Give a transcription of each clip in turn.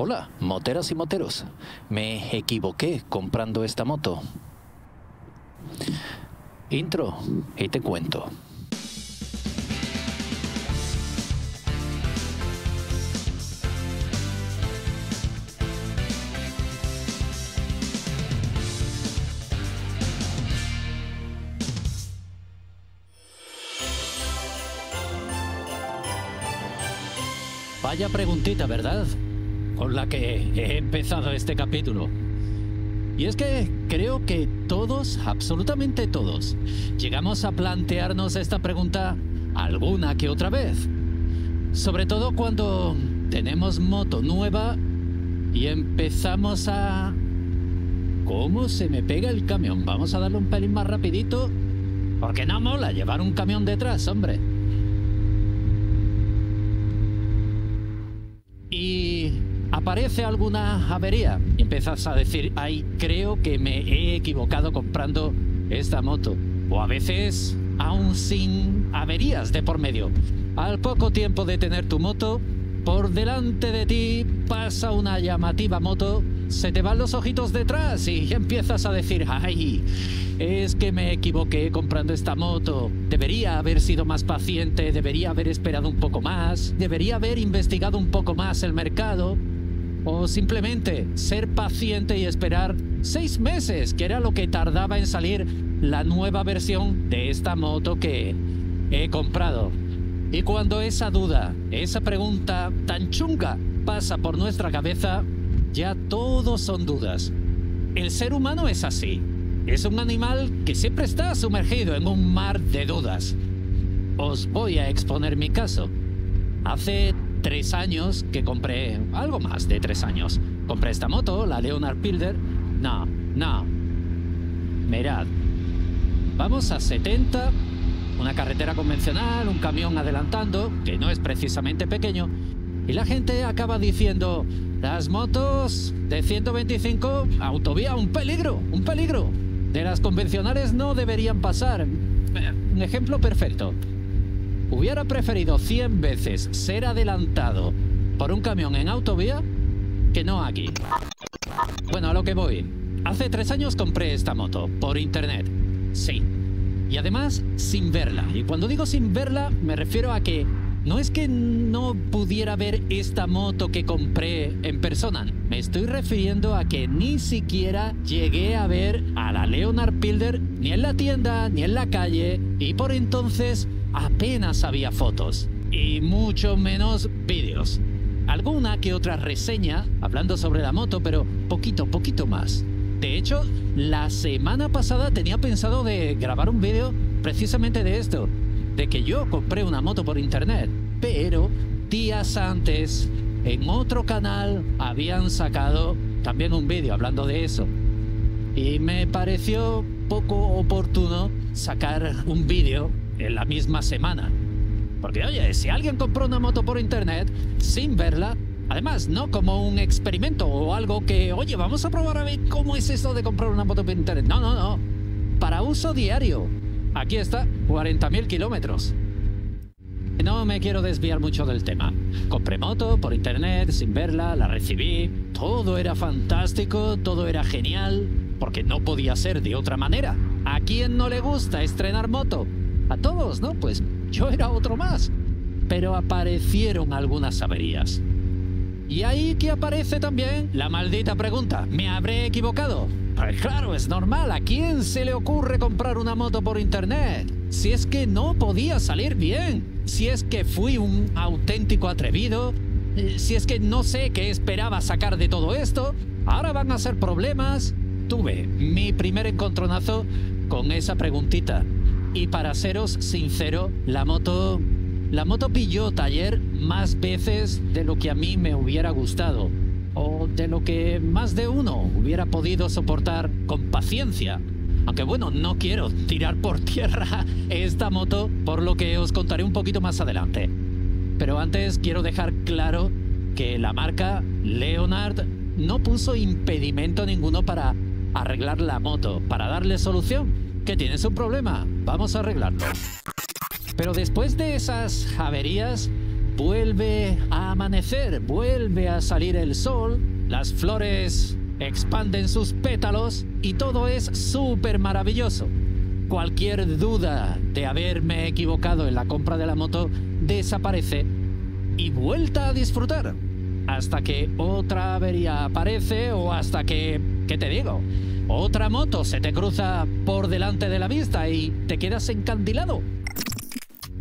Hola, moteras y moteros. Me equivoqué comprando esta moto. Intro y te cuento. Vaya preguntita, ¿verdad? Con la que he empezado este capítulo. Y es que creo que todos, absolutamente todos, llegamos a plantearnos esta pregunta alguna que otra vez. Sobre todo cuando tenemos moto nueva y empezamos a... ¿Cómo se me pega el camión? Vamos a darle un pelín más rapidito. Porque no mola llevar un camión detrás, hombre. Aparece alguna avería y empiezas a decir, ay, creo que me he equivocado comprando esta moto. O a veces aún sin averías de por medio. Al poco tiempo de tener tu moto, por delante de ti pasa una llamativa moto, se te van los ojitos detrás y empiezas a decir, ay, es que me equivoqué comprando esta moto, debería haber sido más paciente, debería haber esperado un poco más, debería haber investigado un poco más el mercado, o simplemente ser paciente y esperar seis meses, que era lo que tardaba en salir la nueva versión de esta moto que he comprado. Y cuando esa duda, esa pregunta tan chunga pasa por nuestra cabeza, ya todos son dudas. El ser humano es así. Es un animal que siempre está sumergido en un mar de dudas. Os voy a exponer mi caso. Hace tres años que compré, algo más de tres años, compré esta moto, la Leonard Pilder. No, no. Mirad, vamos a 70 una carretera convencional, un camión adelantando, que no es precisamente pequeño, y la gente acaba diciendo, las motos de 125, autovía, un peligro, un peligro. De las convencionales no deberían pasar. Un ejemplo perfecto. Hubiera preferido 100 veces ser adelantado por un camión en autovía que no aquí. Bueno, a lo que voy. Hace tres años compré esta moto por internet. Sí, y además sin verla. Y cuando digo sin verla, me refiero a que no es que no pudiera ver esta moto que compré en persona. Me estoy refiriendo a que ni siquiera llegué a ver a la Leonard Pilder ni en la tienda ni en la calle. Y por entonces apenas había fotos. Y mucho menos vídeos. Alguna que otra reseña hablando sobre la moto, pero poquito, poquito más. De hecho, la semana pasada tenía pensado de grabar un vídeo precisamente de esto, de que yo compré una moto por internet, pero días antes en otro canal habían sacado también un vídeo hablando de eso. Y me pareció poco oportuno sacar un vídeo en la misma semana. Porque oye, si alguien compró una moto por internet sin verla, Además, no como un experimento o algo que, oye, vamos a probar a ver cómo es esto de comprar una moto por internet. No, no, no. Para uso diario. Aquí está, 40.000 kilómetros. No me quiero desviar mucho del tema. Compré moto por internet, sin verla, la recibí. Todo era fantástico, todo era genial, porque no podía ser de otra manera. ¿A quién no le gusta estrenar moto? A todos, ¿no? Pues yo era otro más. Pero aparecieron algunas averías. Y ahí que aparece también la maldita pregunta, ¿me habré equivocado? Pues claro, es normal, ¿a quién se le ocurre comprar una moto por internet? Si es que no podía salir bien, si es que fui un auténtico atrevido, eh, si es que no sé qué esperaba sacar de todo esto, ahora van a ser problemas. Tuve mi primer encontronazo con esa preguntita. Y para seros sincero, la moto la moto pilló taller más veces de lo que a mí me hubiera gustado, o de lo que más de uno hubiera podido soportar con paciencia. Aunque bueno, no quiero tirar por tierra esta moto, por lo que os contaré un poquito más adelante. Pero antes quiero dejar claro que la marca Leonard no puso impedimento ninguno para arreglar la moto, para darle solución. Que tienes un problema, vamos a arreglarlo. Pero después de esas averías, vuelve a amanecer, vuelve a salir el sol, las flores expanden sus pétalos y todo es súper maravilloso. Cualquier duda de haberme equivocado en la compra de la moto desaparece y vuelta a disfrutar. Hasta que otra avería aparece o hasta que, ¿qué te digo? Otra moto se te cruza por delante de la vista y te quedas encandilado.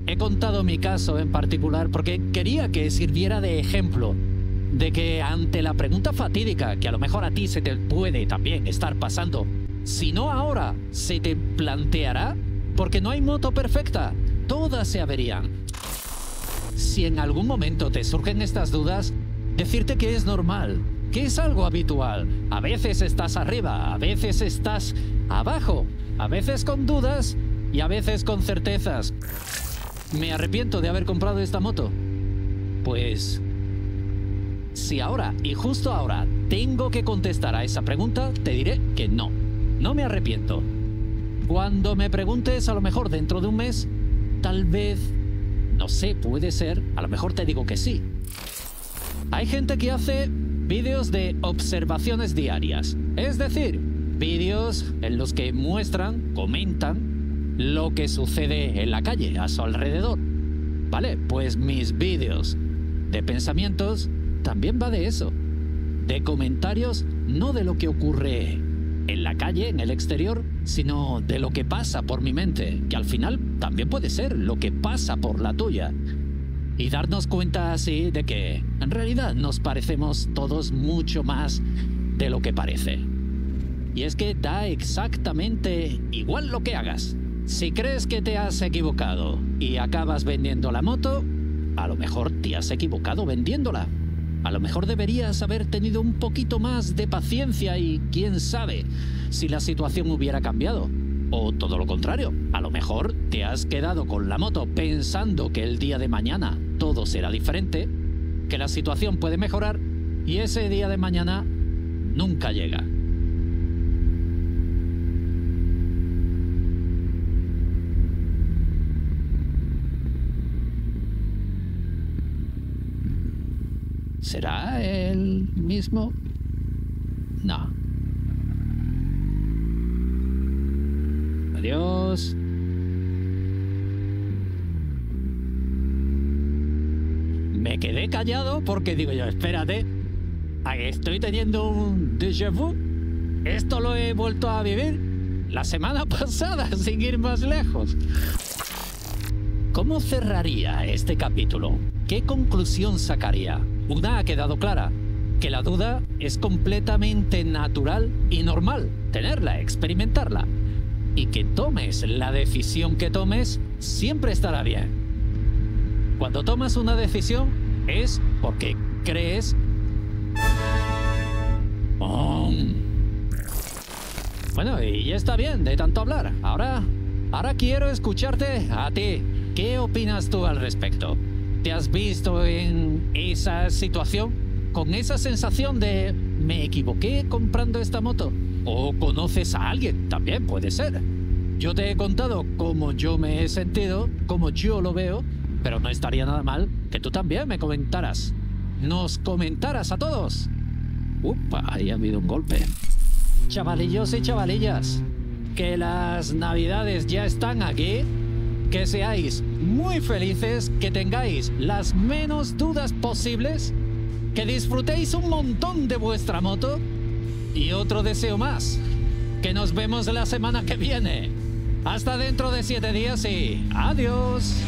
He contado mi caso en particular porque quería que sirviera de ejemplo de que ante la pregunta fatídica que a lo mejor a ti se te puede también estar pasando, si no ahora, se te planteará porque no hay moto perfecta, todas se averían. Si en algún momento te surgen estas dudas, decirte que es normal, que es algo habitual. A veces estás arriba, a veces estás abajo, a veces con dudas y a veces con certezas. ¿Me arrepiento de haber comprado esta moto? Pues... Si ahora, y justo ahora, tengo que contestar a esa pregunta, te diré que no. No me arrepiento. Cuando me preguntes, a lo mejor dentro de un mes, tal vez... No sé, puede ser, a lo mejor te digo que sí. Hay gente que hace vídeos de observaciones diarias, es decir, vídeos en los que muestran, comentan lo que sucede en la calle, a su alrededor. Vale, pues mis vídeos de pensamientos también va de eso. De comentarios no de lo que ocurre en la calle, en el exterior, sino de lo que pasa por mi mente, que al final también puede ser lo que pasa por la tuya. Y darnos cuenta así de que en realidad nos parecemos todos mucho más de lo que parece. Y es que da exactamente igual lo que hagas. Si crees que te has equivocado y acabas vendiendo la moto, a lo mejor te has equivocado vendiéndola. A lo mejor deberías haber tenido un poquito más de paciencia y quién sabe si la situación hubiera cambiado. O todo lo contrario, a lo mejor te has quedado con la moto pensando que el día de mañana todo será diferente, que la situación puede mejorar y ese día de mañana nunca llega. ¿Será el mismo? No. Adiós. Me quedé callado porque digo yo, espérate, estoy teniendo un déjà vu. Esto lo he vuelto a vivir la semana pasada, sin ir más lejos. ¿Cómo cerraría este capítulo? ¿Qué conclusión sacaría? Una ha quedado clara, que la duda es completamente natural y normal, tenerla, experimentarla. Y que tomes la decisión que tomes siempre estará bien. Cuando tomas una decisión es porque crees... Bueno, y ya está bien de tanto hablar. Ahora, ahora quiero escucharte a ti. ¿Qué opinas tú al respecto? ¿Te has visto en esa situación? Con esa sensación de me equivoqué comprando esta moto. O conoces a alguien, también puede ser. Yo te he contado cómo yo me he sentido, cómo yo lo veo, pero no estaría nada mal que tú también me comentaras. Nos comentaras a todos. Upa, ahí ha habido un golpe. Chavalillos y chavalillas, que las navidades ya están aquí que seáis muy felices, que tengáis las menos dudas posibles, que disfrutéis un montón de vuestra moto y otro deseo más, que nos vemos la semana que viene. Hasta dentro de siete días y adiós.